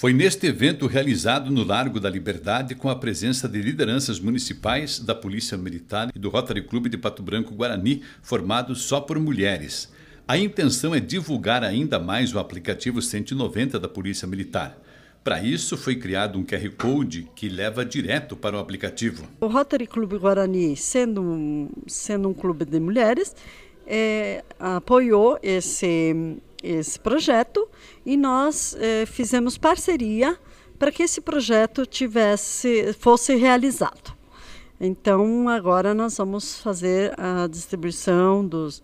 Foi neste evento realizado no Largo da Liberdade com a presença de lideranças municipais, da Polícia Militar e do Rotary Clube de Pato Branco Guarani, formado só por mulheres. A intenção é divulgar ainda mais o aplicativo 190 da Polícia Militar. Para isso, foi criado um QR Code que leva direto para o aplicativo. O Rotary Clube Guarani, sendo um, sendo um clube de mulheres, é, apoiou esse esse projeto e nós eh, fizemos parceria para que esse projeto tivesse fosse realizado. Então agora nós vamos fazer a distribuição dos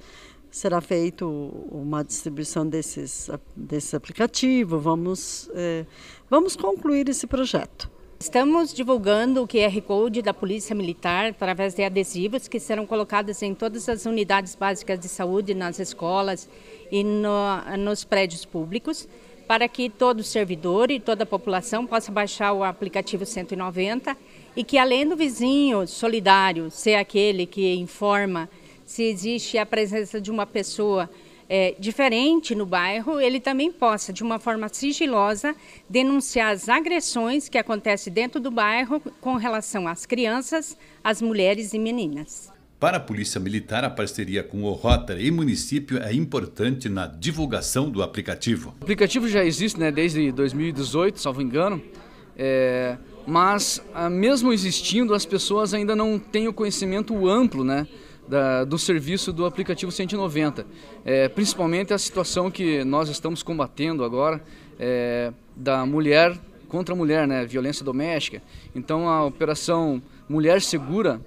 será feito uma distribuição desses desse aplicativo. Vamos eh, vamos concluir esse projeto. Estamos divulgando o QR Code da Polícia Militar através de adesivos que serão colocados em todas as unidades básicas de saúde, nas escolas e no, nos prédios públicos, para que todo servidor e toda a população possa baixar o aplicativo 190 e que, além do vizinho solidário ser aquele que informa se existe a presença de uma pessoa é, diferente no bairro, ele também possa, de uma forma sigilosa, denunciar as agressões que acontecem dentro do bairro com relação às crianças, às mulheres e meninas. Para a Polícia Militar, a parceria com o Rotary e município é importante na divulgação do aplicativo. O aplicativo já existe né, desde 2018, salvo engano, é, mas ah, mesmo existindo, as pessoas ainda não têm o conhecimento amplo né, da, do serviço do aplicativo 190. É, principalmente a situação que nós estamos combatendo agora é, da mulher contra a mulher, né, violência doméstica. Então a operação Mulher Segura,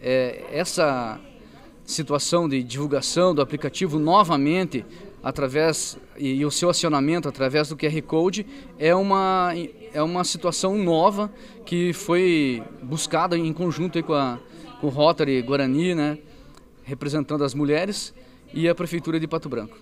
é, essa situação de divulgação do aplicativo novamente através e, e, o seu acionamento através do QR Code é uma é uma situação nova que foi buscada em conjunto com a com o Rotary Guarani, né? Representando as mulheres, e a Prefeitura de Pato Branco.